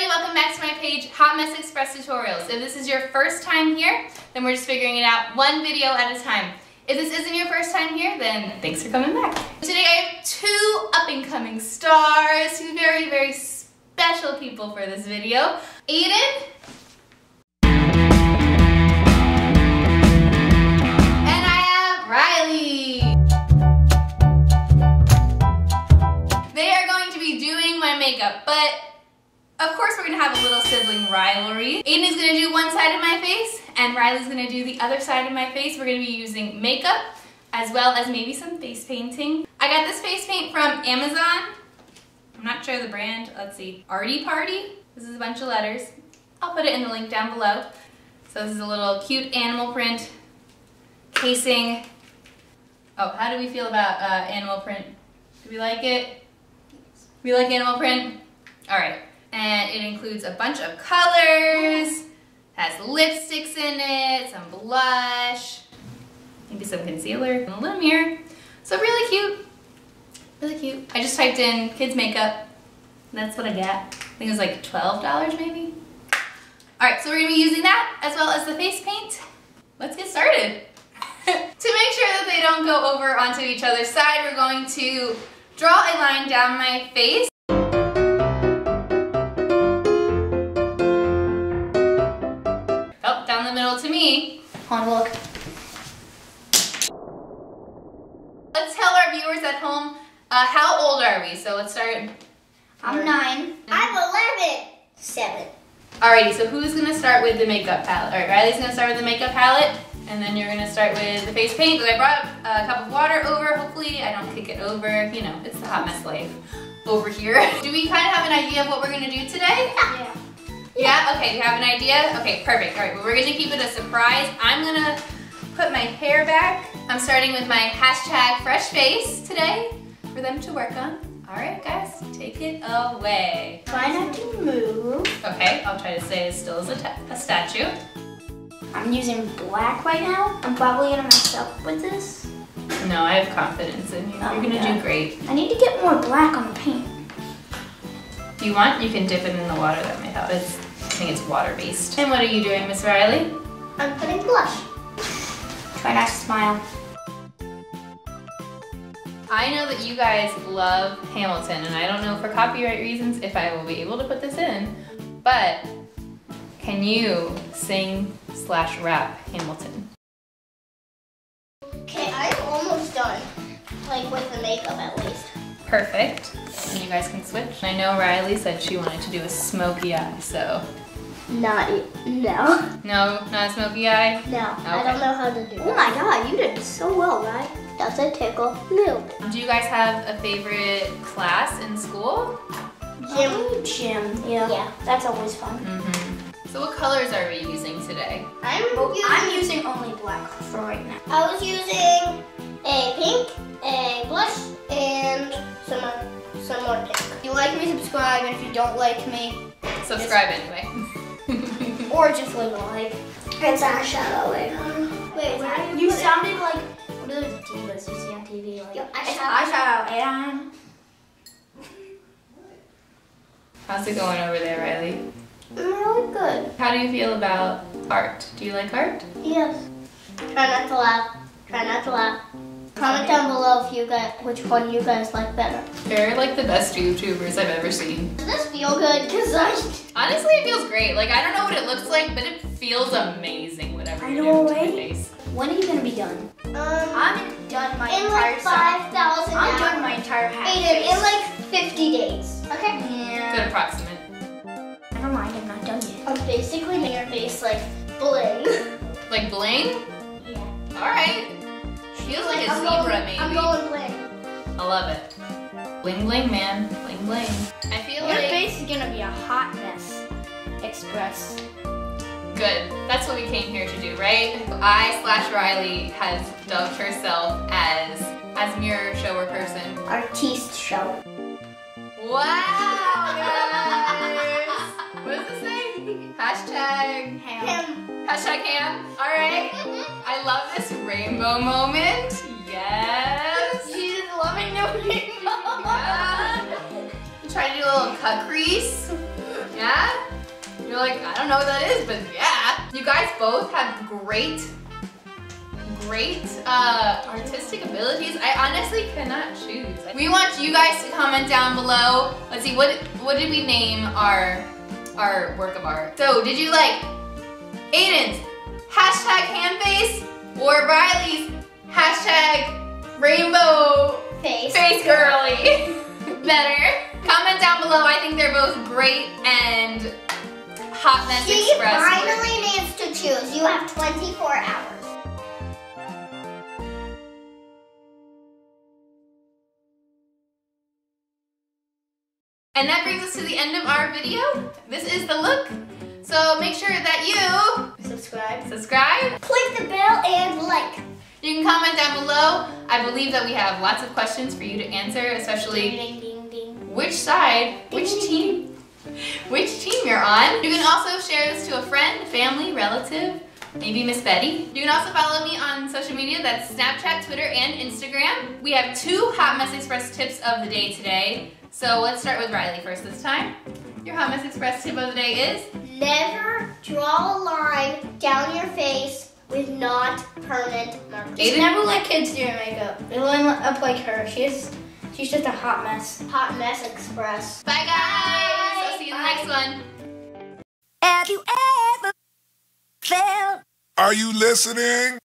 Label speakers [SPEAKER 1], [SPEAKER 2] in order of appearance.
[SPEAKER 1] everybody, welcome back to my page, Hot Mess Express Tutorials. If this is your first time here, then we're just figuring it out one video at a time. If this isn't your first time here, then thanks for coming back. Today I have two up-and-coming stars, two very, very special people for this video. Aidan and I have Riley. They are going to be doing my makeup, but of course we're gonna have a little sibling rivalry. Aidan is gonna do one side of my face, and Riley's gonna do the other side of my face. We're gonna be using makeup, as well as maybe some face painting. I got this face paint from Amazon. I'm not sure the brand, let's see. Artie Party, this is a bunch of letters. I'll put it in the link down below. So this is a little cute animal print casing. Oh, how do we feel about uh, animal print? Do we like it? We like animal print? All right and it includes a bunch of colors, has lipsticks in it, some blush, maybe some concealer, and a little mirror. So really cute, really cute. I just typed in kids makeup, that's what I got. I think it was like $12 maybe. All right, so we're gonna be using that as well as the face paint. Let's get started. to make sure that they don't go over onto each other's side, we're going to draw a line down my face
[SPEAKER 2] On look.
[SPEAKER 1] Let's tell our viewers at home, uh, how old are we? So let's start.
[SPEAKER 2] I'm 9
[SPEAKER 3] I'm 11. Seven.
[SPEAKER 1] Alrighty, so who's gonna start with the makeup palette? Alright, Riley's gonna start with the makeup palette, and then you're gonna start with the face paint. So I brought a cup of water over, hopefully I don't kick it over. You know, it's the hot mess life over here. Do we kind of have an idea of what we're gonna do today?
[SPEAKER 3] Yeah.
[SPEAKER 1] Yeah, okay, you have an idea? Okay, perfect. All right, well, we're gonna keep it a surprise. I'm gonna put my hair back. I'm starting with my hashtag fresh face today for them to work on. All right, guys, take it away.
[SPEAKER 3] Try not to move.
[SPEAKER 1] Okay, I'll try to stay as still as a, a statue.
[SPEAKER 2] I'm using black right now. I'm probably gonna mess up with this.
[SPEAKER 1] No, I have confidence in you.
[SPEAKER 2] Oh,
[SPEAKER 1] You're gonna
[SPEAKER 2] yeah.
[SPEAKER 1] do great.
[SPEAKER 2] I need to get more black on the paint.
[SPEAKER 1] If you want, you can dip it in the water. That might help. It's, think it's water-based. And what are you doing, Miss Riley?
[SPEAKER 3] I'm putting blush.
[SPEAKER 2] Try not to smile.
[SPEAKER 1] I know that you guys love Hamilton, and I don't know for copyright reasons if I will be able to put this in, but can you sing slash rap Hamilton?
[SPEAKER 3] Okay, I'm almost done. Like with the makeup at least.
[SPEAKER 1] Perfect. And you guys can switch. I know Riley said she wanted to do a smoky eye, so.
[SPEAKER 3] Not no.
[SPEAKER 1] No, not a smoky eye?
[SPEAKER 3] No. I don't know how to do
[SPEAKER 2] Oh my god, you did so well, right?
[SPEAKER 3] Does it tickle? No.
[SPEAKER 1] Do you guys have a favorite class in school?
[SPEAKER 3] Gym.
[SPEAKER 2] Um, Gym. Yeah.
[SPEAKER 3] Yeah.
[SPEAKER 2] That's always fun.
[SPEAKER 1] Mm-hmm. So what colors are we using today?
[SPEAKER 3] I'm
[SPEAKER 2] Well,
[SPEAKER 3] using,
[SPEAKER 2] I'm using only black for right now.
[SPEAKER 3] I was using a pink, a blush, and some some more pink.
[SPEAKER 2] If you like me, subscribe, and if you don't like me,
[SPEAKER 1] Subscribe anyway.
[SPEAKER 2] or just leave a like.
[SPEAKER 3] It's eyeshadow later. Wait, where do
[SPEAKER 2] You
[SPEAKER 3] put it?
[SPEAKER 2] sounded like what are those divas you see on TV? Like
[SPEAKER 3] Yo,
[SPEAKER 2] it's
[SPEAKER 3] eyeshadow.
[SPEAKER 2] eyeshadow and
[SPEAKER 1] How's it going over there, Riley?
[SPEAKER 3] Mm, really good.
[SPEAKER 1] How do you feel about art? Do you like art?
[SPEAKER 3] Yes. Try not to laugh. Try not to laugh. Comment down below if you guys which one you guys like better.
[SPEAKER 1] They're like the best YouTubers I've ever seen.
[SPEAKER 3] Does this feel good? Cause I
[SPEAKER 1] Honestly, it feels great. Like, I don't know what it looks like, but it feels amazing, whatever
[SPEAKER 2] I
[SPEAKER 1] you're
[SPEAKER 2] know,
[SPEAKER 1] doing
[SPEAKER 2] right?
[SPEAKER 1] face.
[SPEAKER 2] when are you gonna be done?
[SPEAKER 3] um
[SPEAKER 2] I'm done my
[SPEAKER 3] in
[SPEAKER 2] entire
[SPEAKER 3] like
[SPEAKER 2] summer.
[SPEAKER 3] five thousand
[SPEAKER 2] I'm done my entire half.
[SPEAKER 3] Aidan, in like fifty days. Okay.
[SPEAKER 2] yeah.
[SPEAKER 1] Good approximate.
[SPEAKER 2] Never mind, I'm not done yet.
[SPEAKER 3] I'm basically making your face like bling.
[SPEAKER 1] Like bling?
[SPEAKER 3] yeah.
[SPEAKER 1] Alright. Feels like a
[SPEAKER 3] I'm
[SPEAKER 1] zebra,
[SPEAKER 3] going,
[SPEAKER 1] maybe.
[SPEAKER 3] I'm going bling.
[SPEAKER 1] I love it. Bling bling, man. Bling bling. I feel
[SPEAKER 2] Your
[SPEAKER 1] like...
[SPEAKER 2] face is gonna be a hot mess. Express.
[SPEAKER 1] Good. That's what we came here to do, right? I slash Riley has dubbed herself as as mirror shower person.
[SPEAKER 3] Artiste show.
[SPEAKER 1] Wow, guys! what does this say? Hashtag
[SPEAKER 3] ham.
[SPEAKER 1] hashtag ham. All right. I love this rainbow moment. Yes.
[SPEAKER 3] She's loving the rainbow.
[SPEAKER 1] Yeah. Try to do a little cut crease. Yeah? You're like, I don't know what that is, but yeah. You guys both have great, great uh, artistic abilities. I honestly cannot choose. We want you guys to comment down below. Let's see, what what did we name our our work of art? So did you like Aiden's hashtag handface or Riley's hashtag rainbow
[SPEAKER 3] Face.
[SPEAKER 1] face girly better? Comment down below. I think they're both great and Hot Mess
[SPEAKER 3] She
[SPEAKER 1] Express. would-
[SPEAKER 3] finally needs to choose. You have 24 hours.
[SPEAKER 1] And that brings us to the end of our video. This is the look. So make sure that you
[SPEAKER 3] Subscribe.
[SPEAKER 1] subscribe.
[SPEAKER 3] Click the bell and like.
[SPEAKER 1] You can comment down below. I believe that we have lots of questions for you to answer, especially
[SPEAKER 3] Ding, ding, ding.
[SPEAKER 1] which side, which team, which team you're on. You can also share this to a friend, family, relative, maybe Miss Betty. You can also follow me on social media. That's Snapchat, Twitter, and Instagram. We have two Hot Mess Express tips of the day today. So let's start with Riley first this time. Your Hot Mess Express tip of the day is
[SPEAKER 3] Never draw a line down your face with not permanent markers.
[SPEAKER 1] Aidan?
[SPEAKER 2] Never let kids do your makeup. They line up like her. She's she's just a hot mess.
[SPEAKER 3] Hot Mess Express.
[SPEAKER 1] Bye guys. I'll see you in the next one.
[SPEAKER 4] Have you ever felt
[SPEAKER 5] Are you listening?